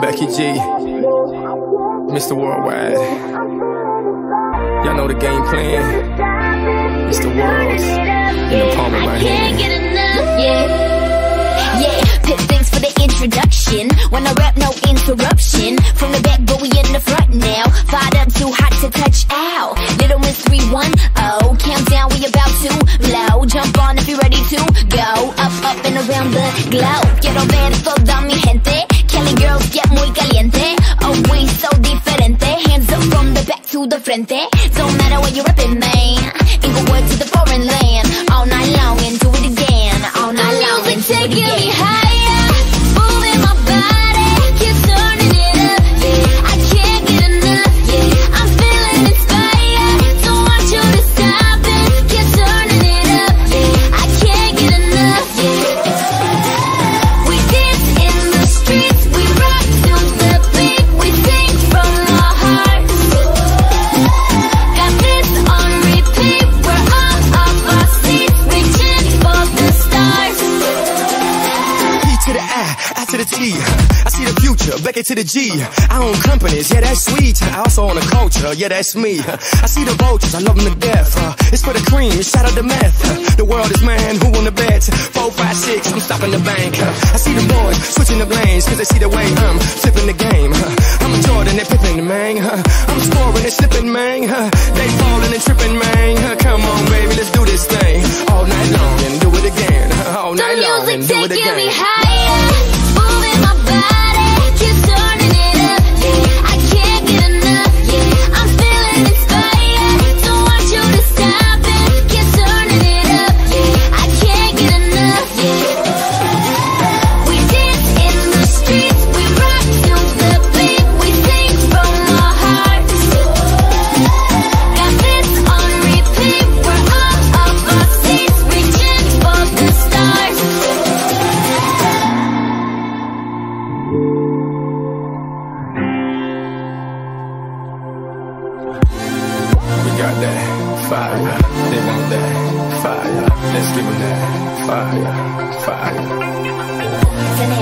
Becky G, Mr. Worldwide. Y'all know the game plan. It's the world's in the palm of my hand. Yeah, yeah. Pit thanks for the introduction. When I rap, no on if you're ready to go. Up, up, and around the globe. Quiero ver toda mi gente. Kelly girls get muy caliente. We so diferente. Hands up from the back to the frente. I see the future, Becky to the G. I own companies, yeah, that's sweet. I also own a culture, yeah, that's me. I see the vultures, I love them to death. Uh, It's for the cream, shout out the meth. Uh, The world is man, who on the bet? Four, five, six, I'm stopping the bank. Uh, I see the boys switching the lanes, cause they see the way I'm flipping the game. I'm a Jordan, they're Pippen, man. I'm scoring, they're slipping, man. They falling and tripping, man. Come on, baby, let's do that fire. They want that fire. Let's give them that fire. Fire.